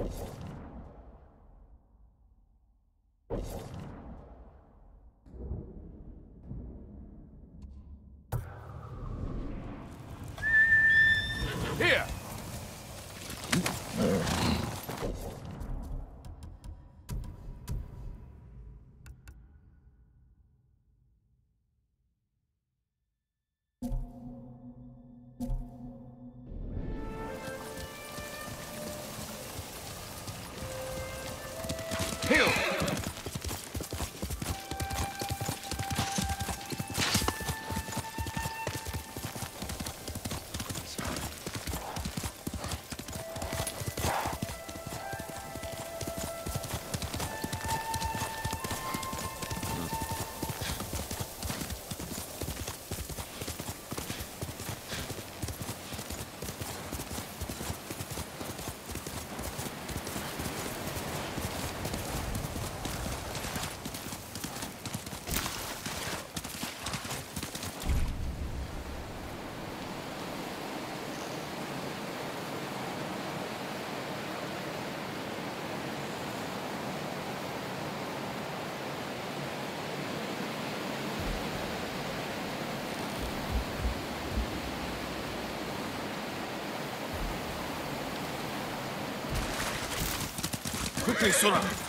Here! Hill! funcionar.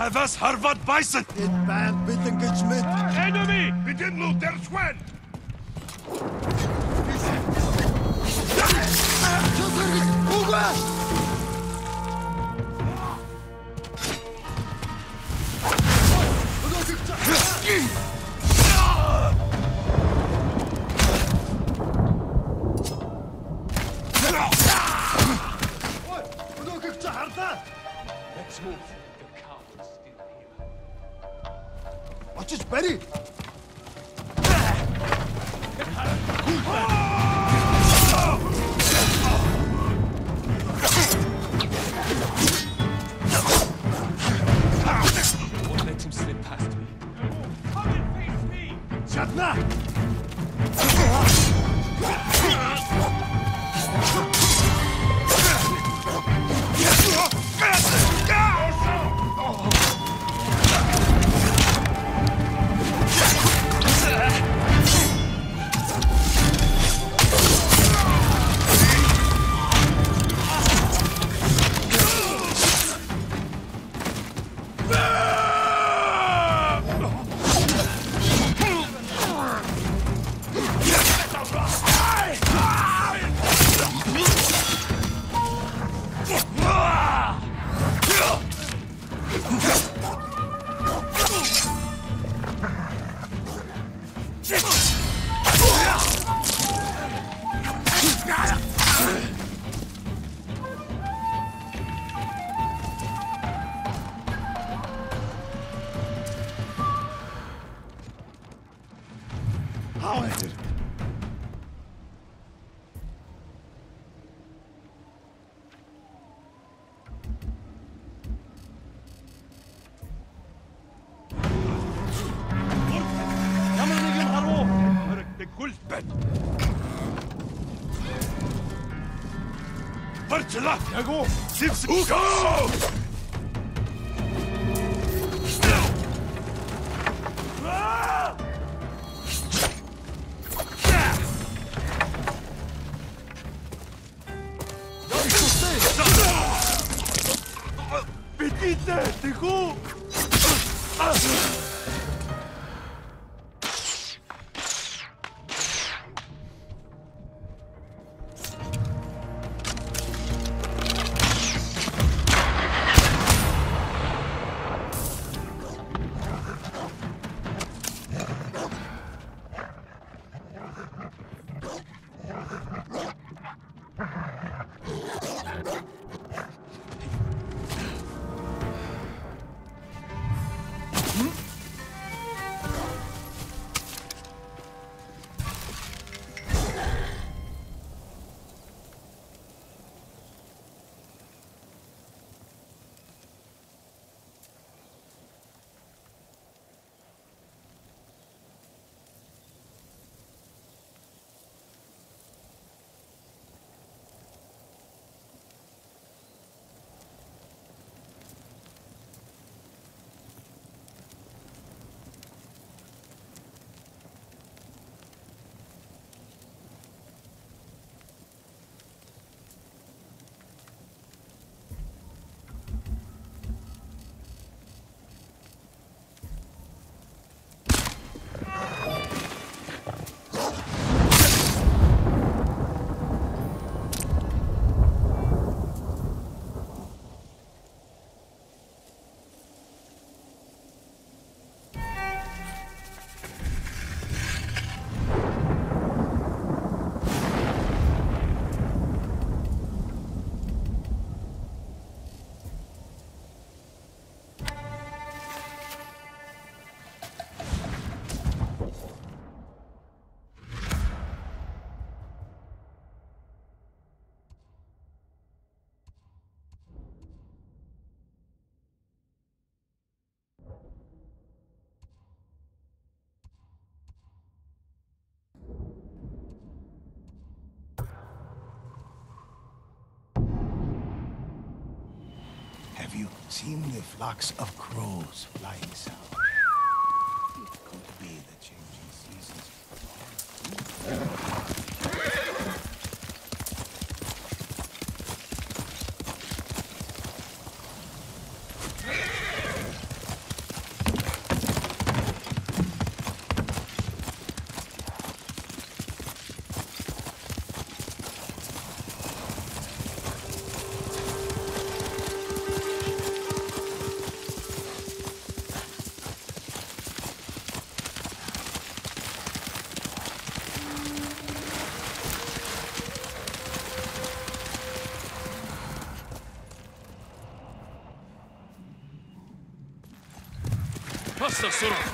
Havas Harvad Bison! In band with engagement. Ah, enemy! Begin loot der Swen! Let's 老来，员工，you seen the flocks of crows flying south? Cristo Sur.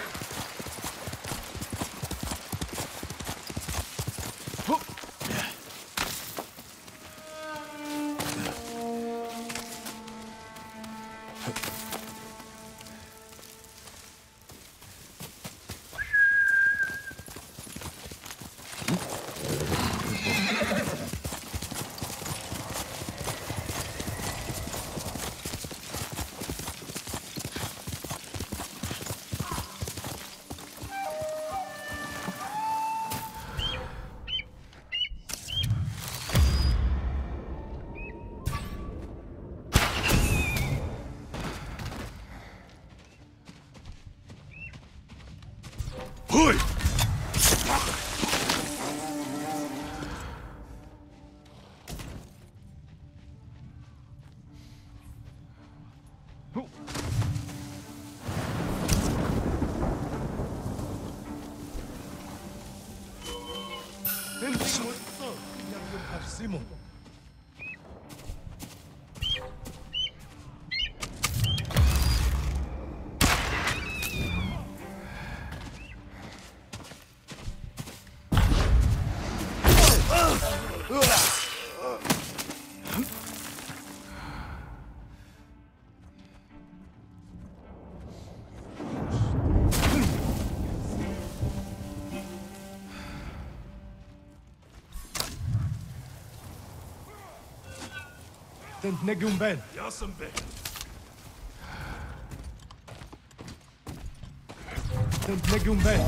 próximo. Tent negum ben. Yasım ben. Tent negum ben.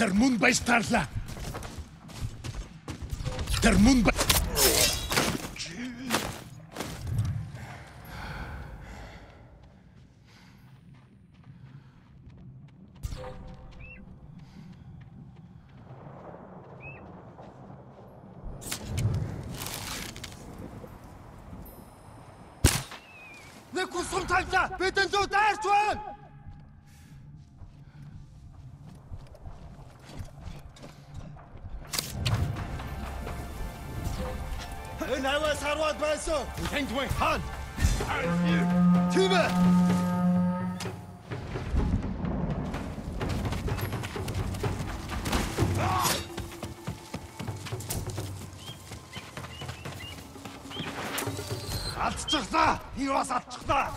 Termund Beistarla. Termund Тэнд вэ хаан? Тийм ээ. Алдчихлаа. Би бас алдчихлаа.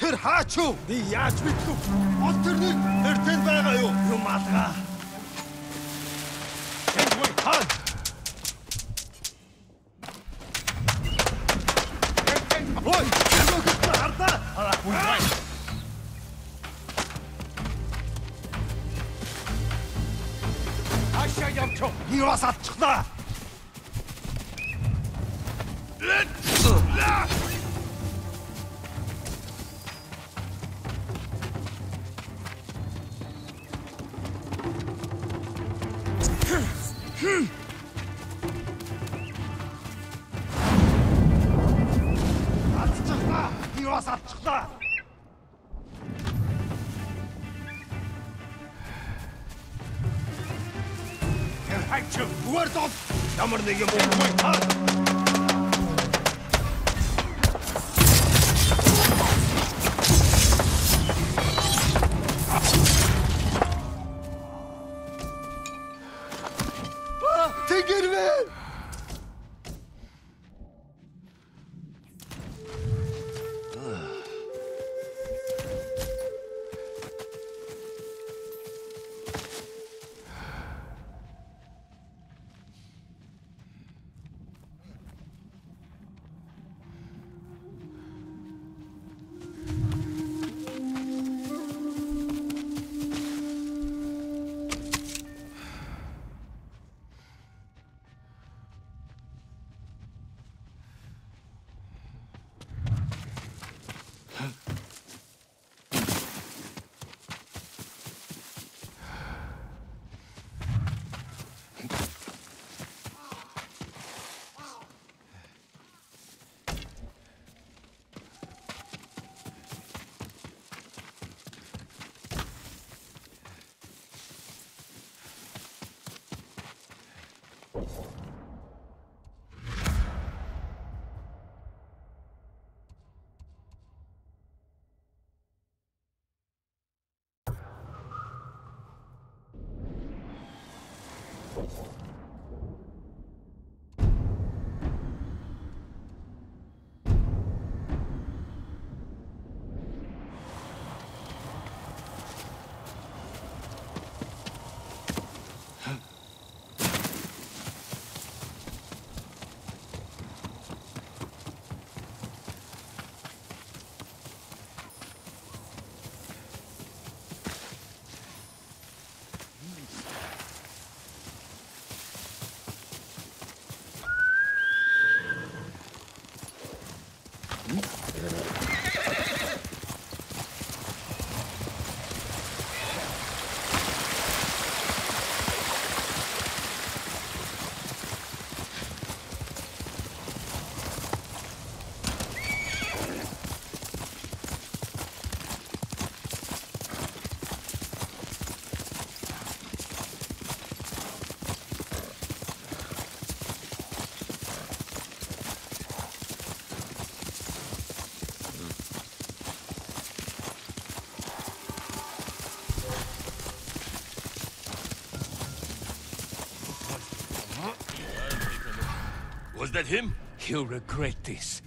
Тэр хаач юу? Би яаж мэдв? Ол тэр нэг тэр тэнд байгаа юу? Юм алгаа. Ноос авчихлаа. Тэр хайч бүр тоо ямар нэг юм уу таа. Was that him? He'll regret this.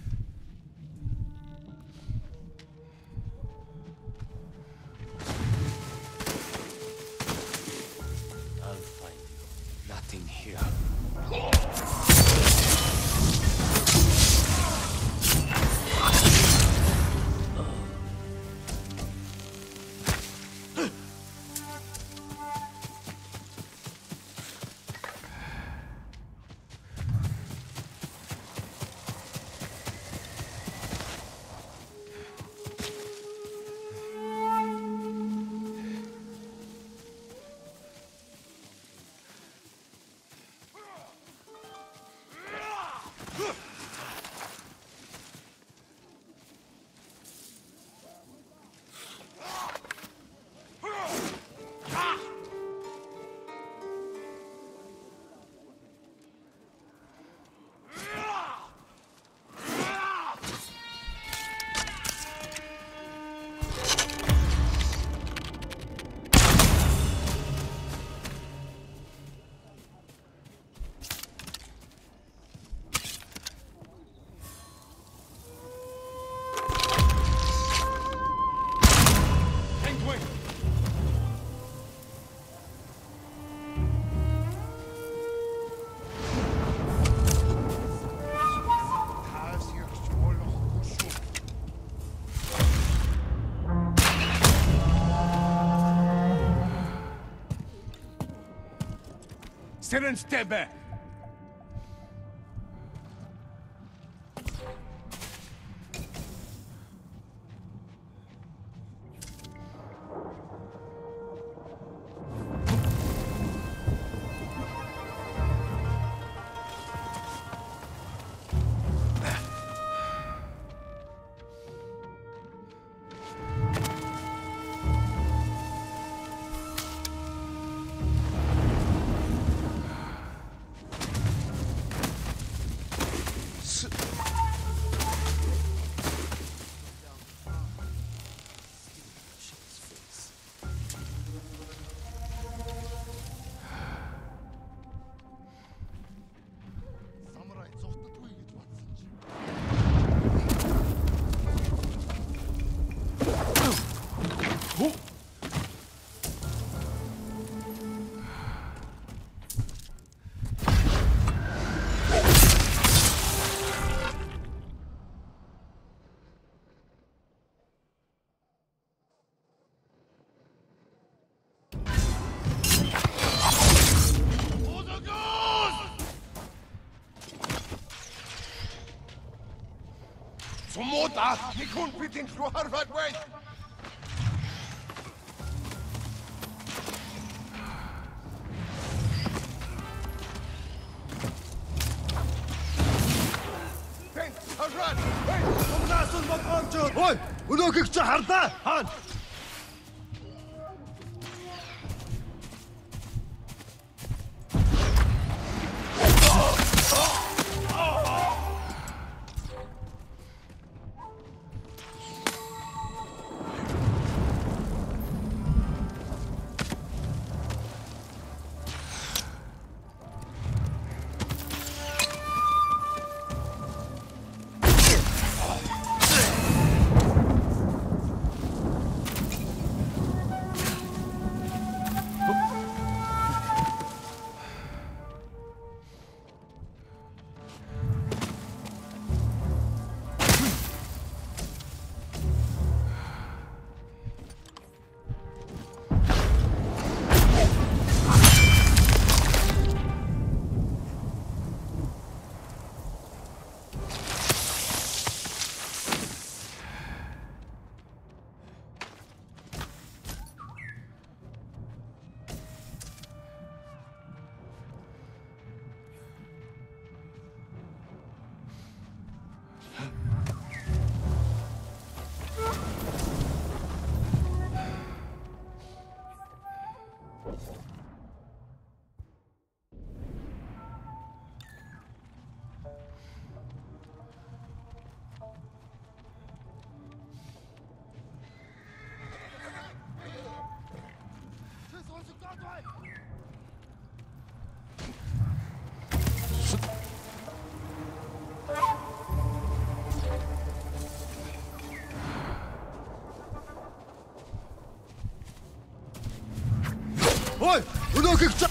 Seren Stebe! Sumoda, ni kun pitin harvat wait. Ой, おいうどくっちゃ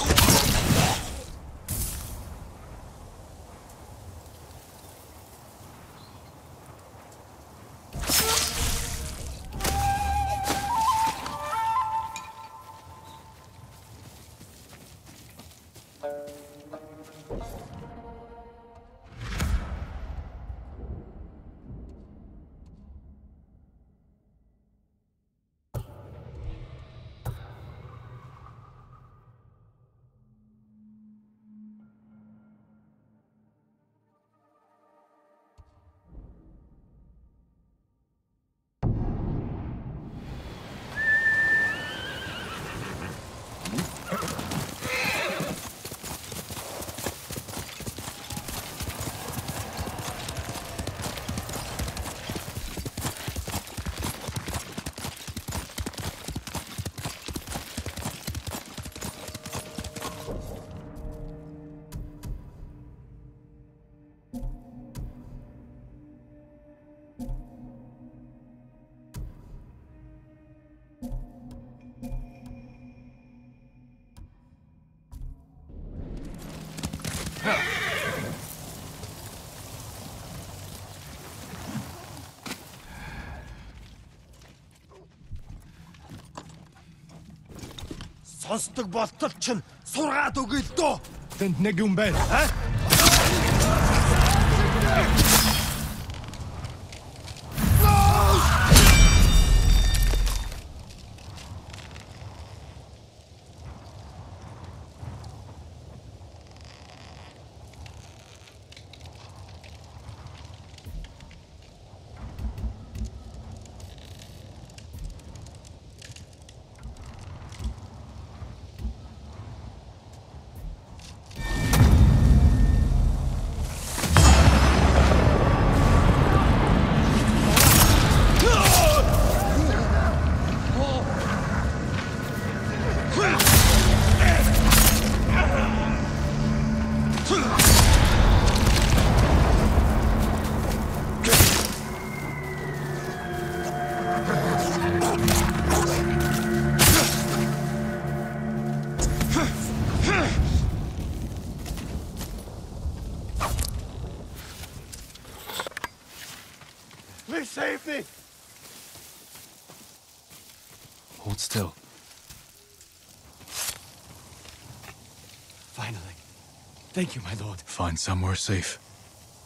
сонсдог болтол чинь сургаад өгье л дөө. Тэнд нэг юм байна. Аа? Thank you, my lord. Find somewhere safe.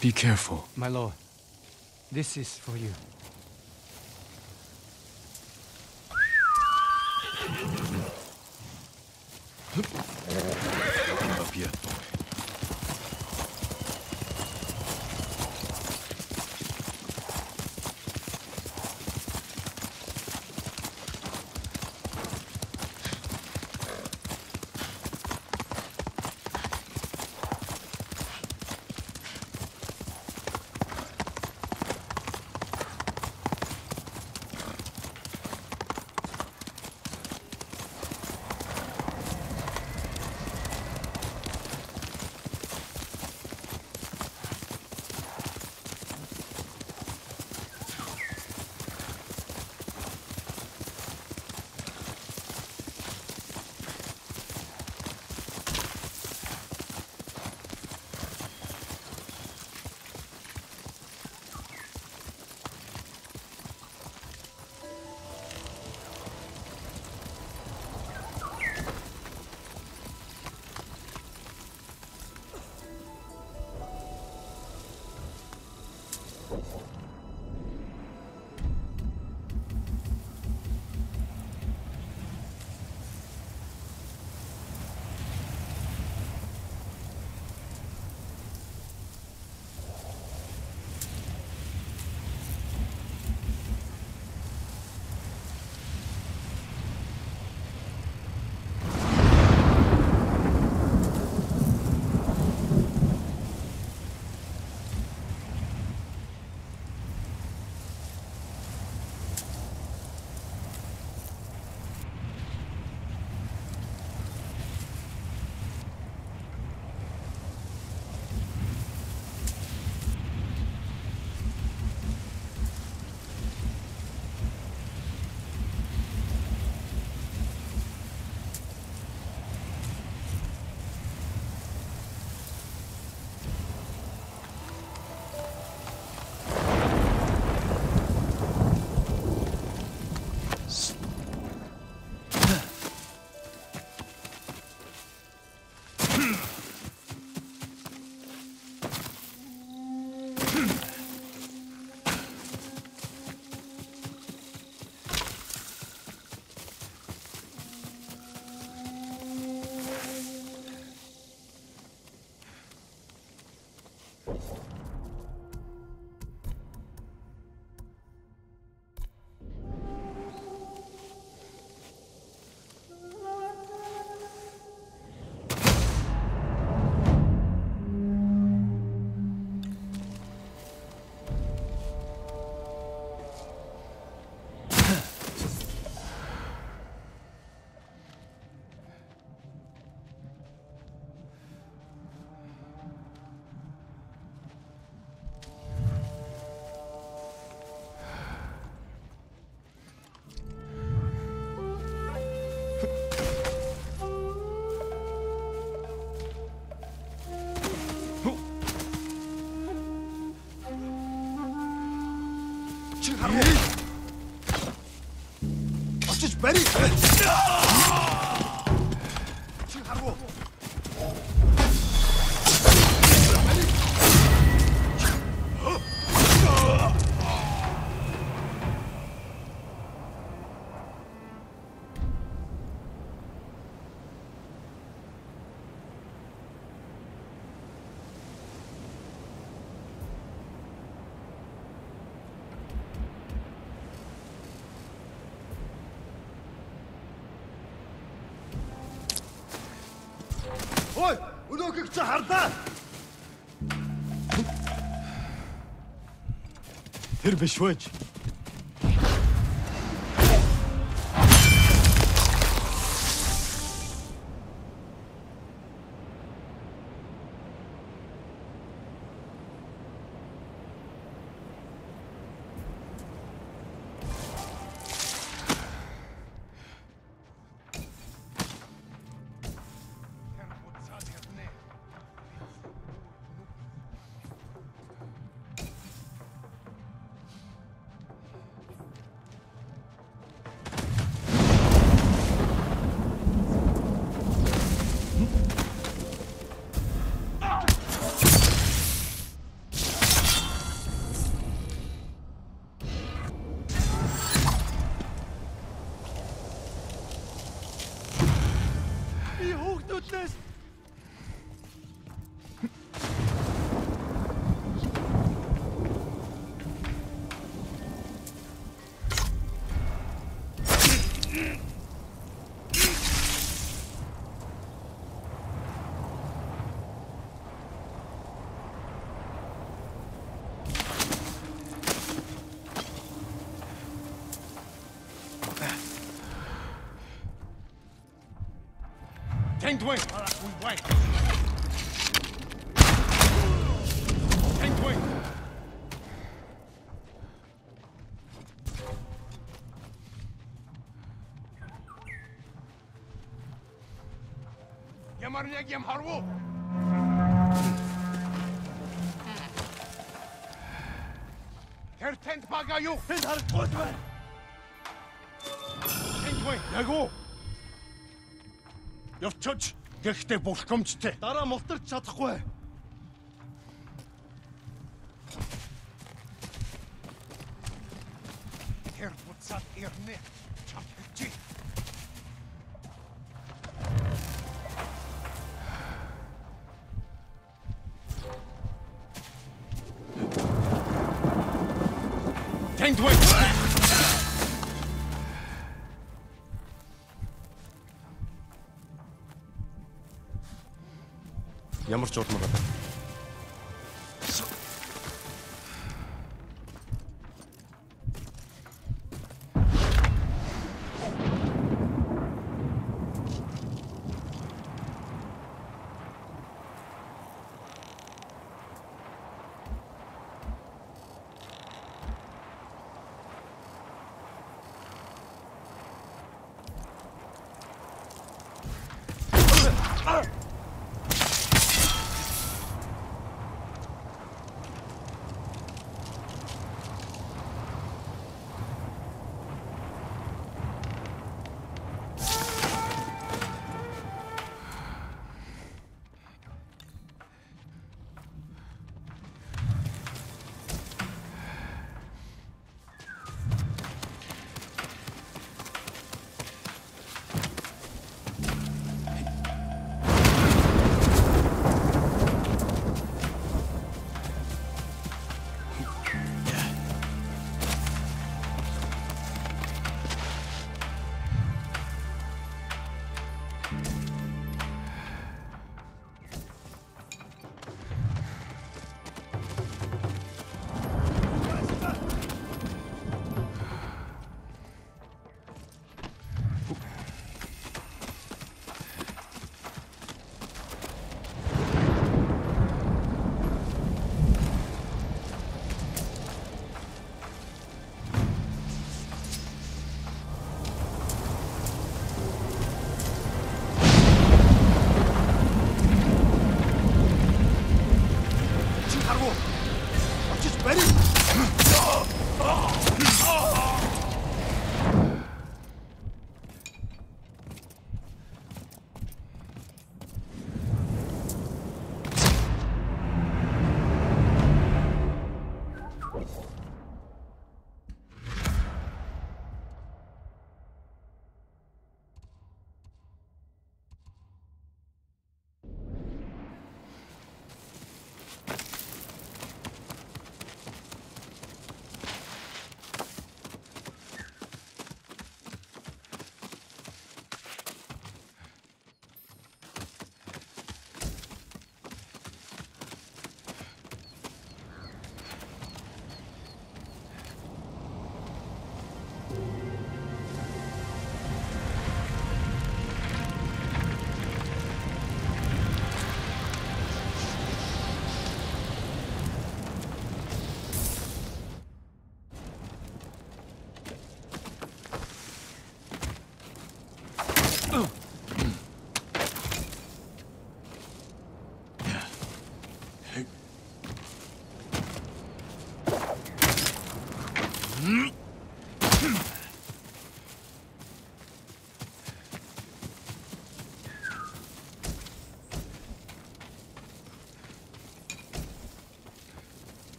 Be careful. My lord, This is for you. 어 شهر ده تربش Tank wing. Right, Tank wing. يمرنيك يم هربو هرتنت باقايو هنهر قدوة Tank wing. Now. Явчаач. Гэхдээ булхамжтай. Дараа мултарч чадахгүй. Тэр буцаад ирнэ.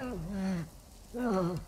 Ugh.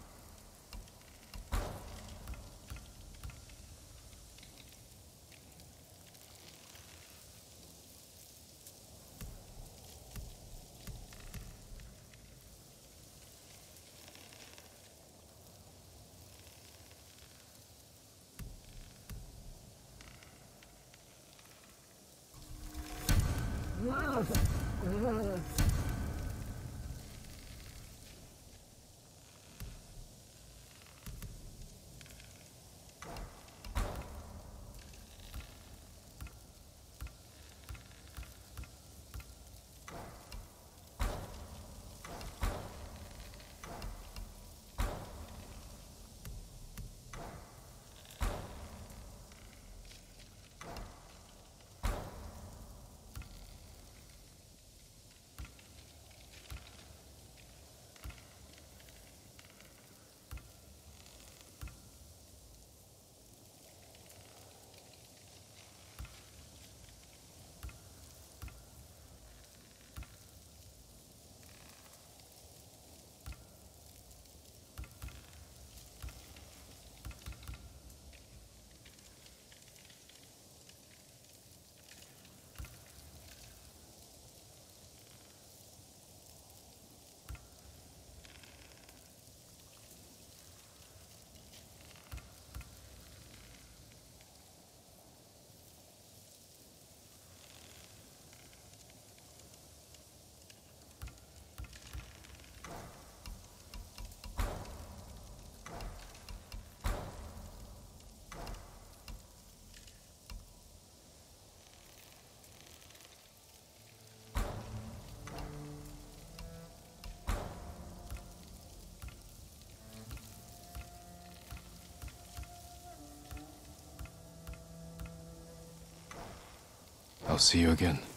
See you again.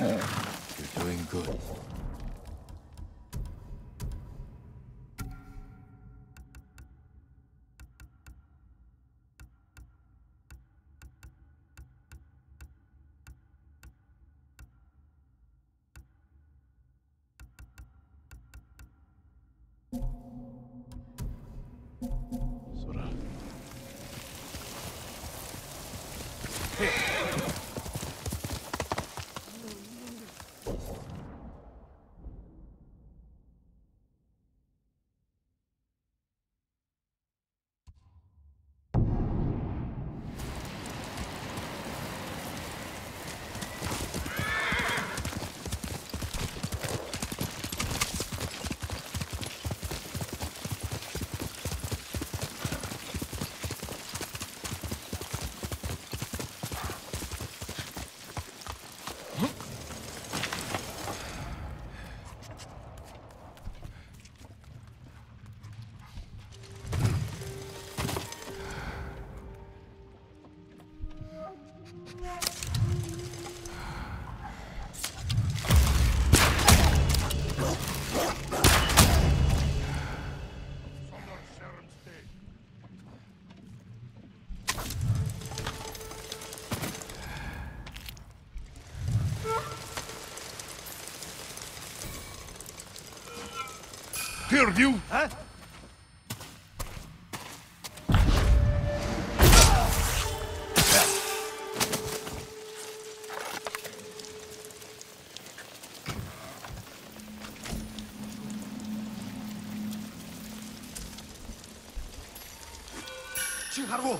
You're doing good. Heard you? Huh? Чи харгу.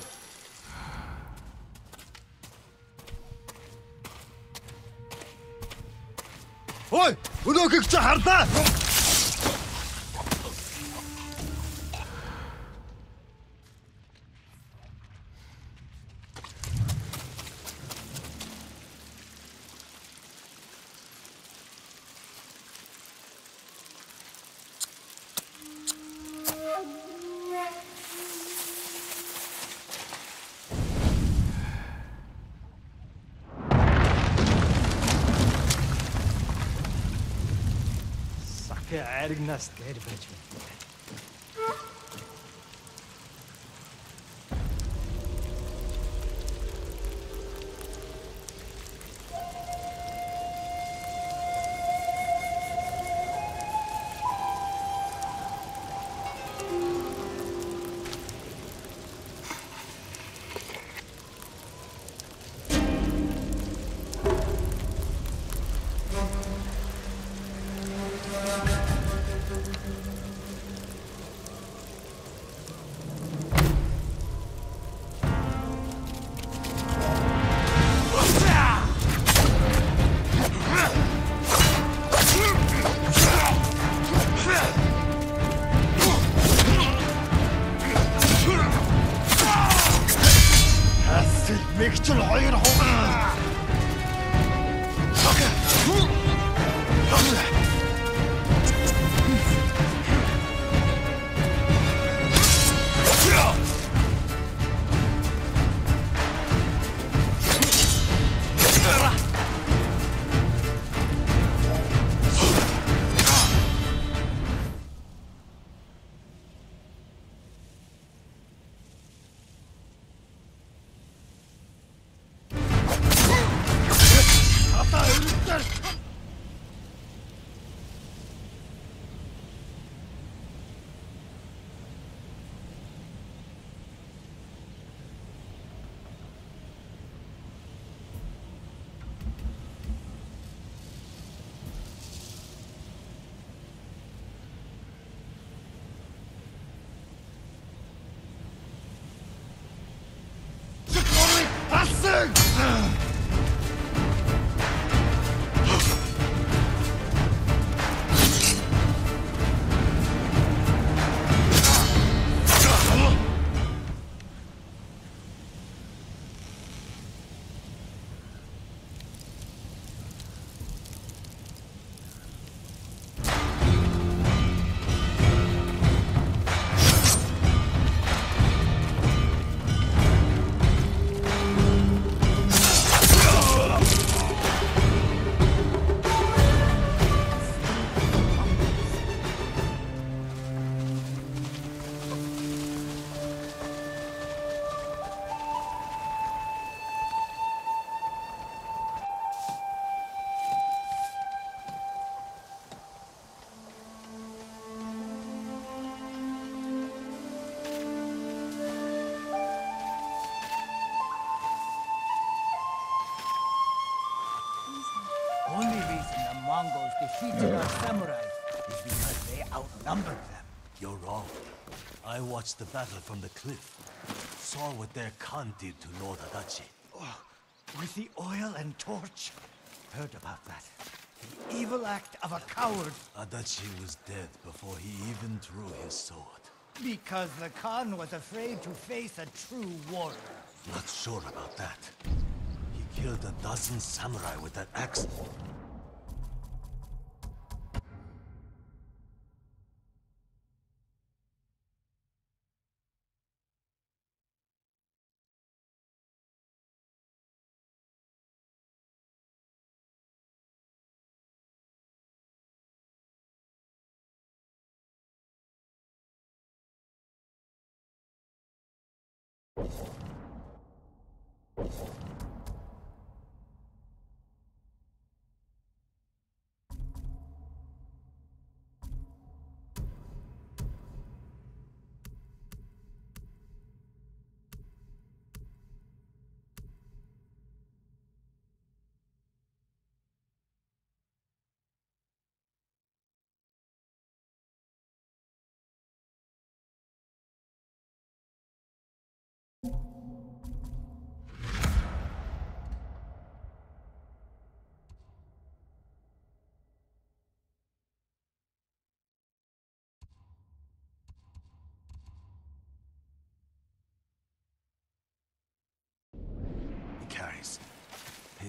Ой, өнөөхийг чи хардаа. Aygün Nast, gayri bacım. Mongols defeated our samurai is because they outnumbered them. You're wrong. I watched the battle from the cliff. Saw what their Khan did to Lord Adachi. Oh, with the oil and torch. Heard about that. The evil act of a coward Adachi was dead before he even drew his sword. because the Khan was afraid to face a true warrior. Not sure about that. He killed a dozen samurai with that axe.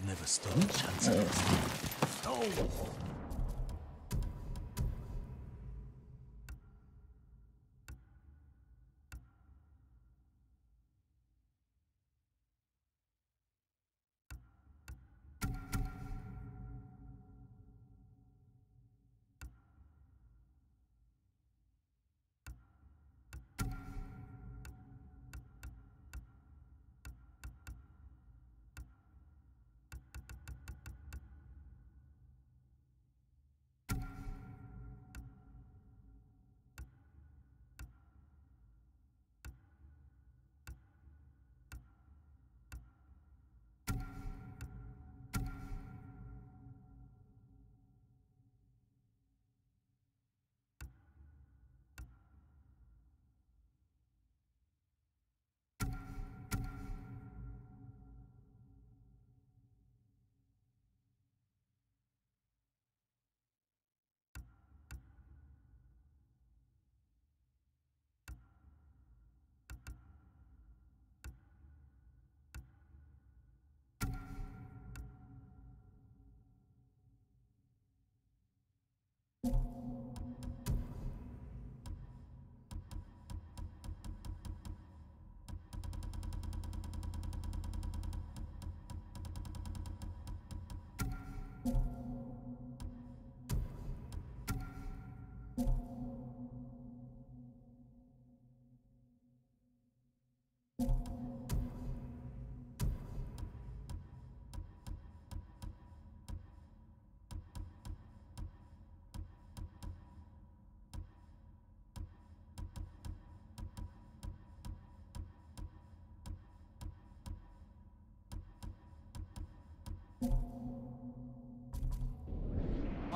Never stood a chance against him. No!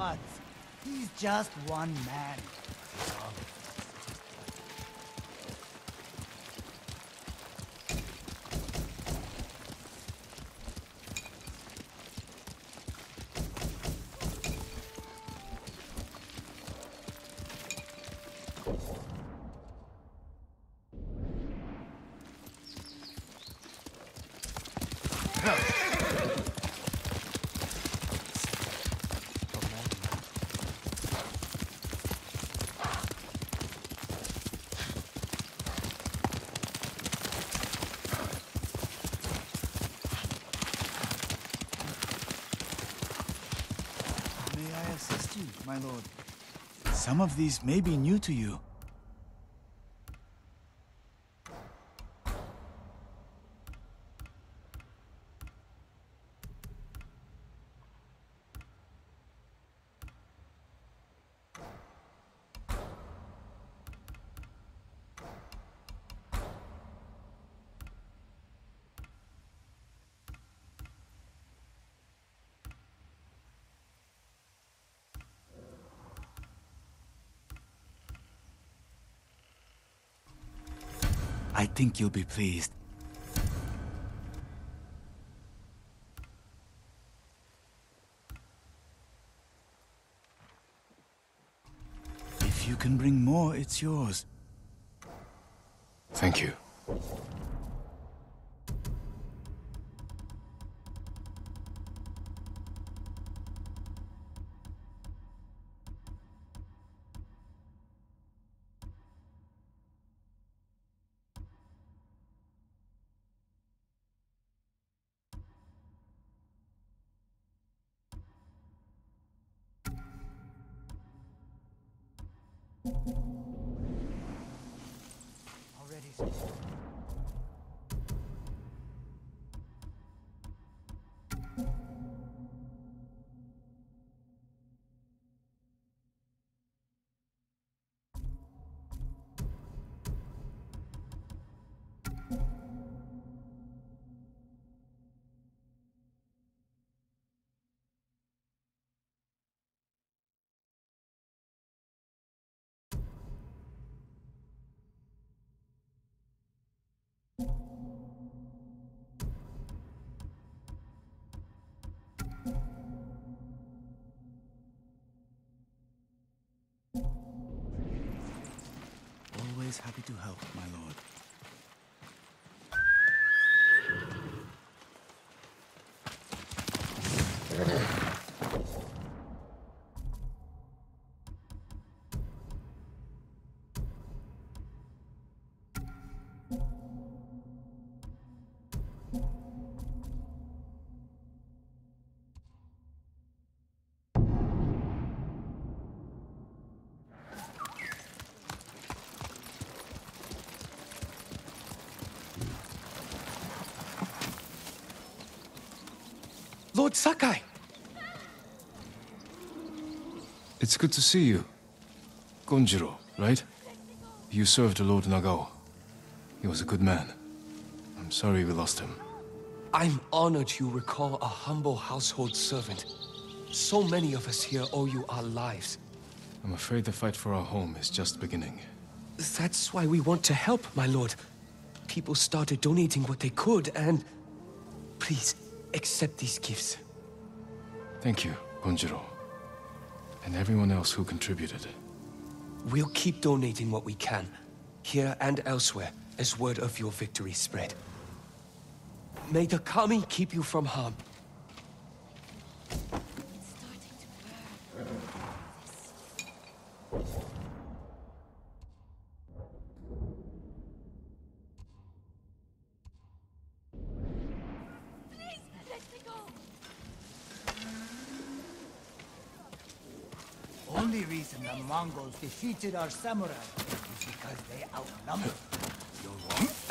What? He's just one man. May I assist you, my lord? Some of these may be new to you. Think you'll be pleased. If you can bring more, it's yours. Thank you. Already. happy to help, my lord. Lord Sakai! It's good to see you. Gonjiro, right? You served Lord Nagao. He was a good man. I'm sorry we lost him. I'm honored you recall a humble household servant. So many of us here owe you our lives. I'm afraid the fight for our home is just beginning. That's why we want to help, my lord. People started donating what they could, and... Please, accept these gifts. Thank you, Gonjiro. And everyone else who contributed. We'll keep donating what we can, here and elsewhere, as word of your victory spread. May the Kami keep you from harm. Mongols defeated our samurai is because they outnumbered. You're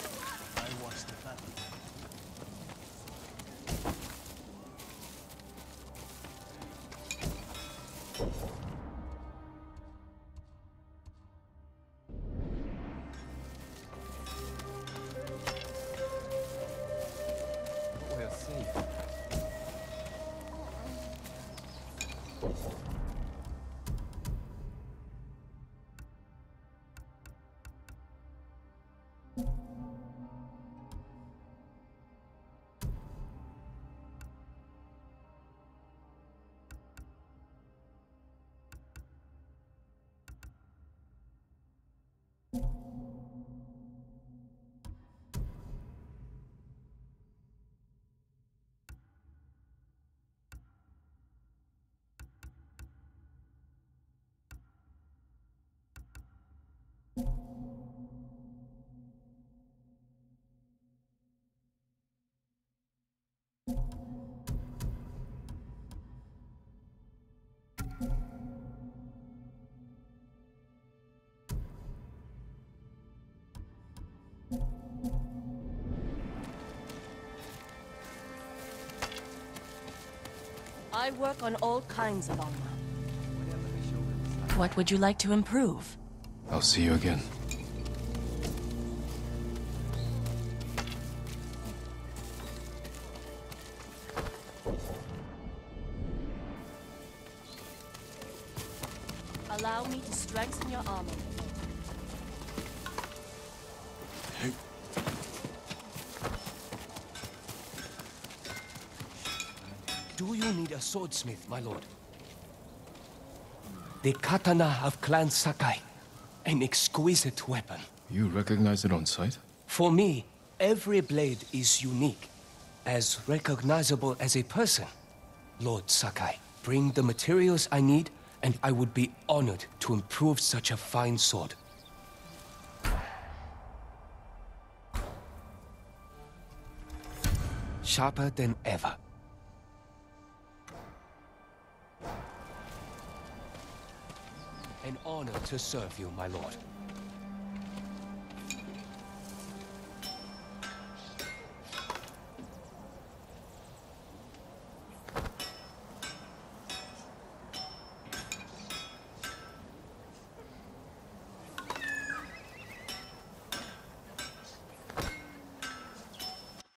I work on all kinds of armor. What would you like to improve? I'll see you again. Swordsmith, my lord? The katana of Clan Sakai. An exquisite weapon. You recognize it on sight? For me, every blade is unique. As recognizable as a person. Lord Sakai, bring the materials I need, and I would be honored to improve such a fine sword. Sharper than ever. To serve you, my lord.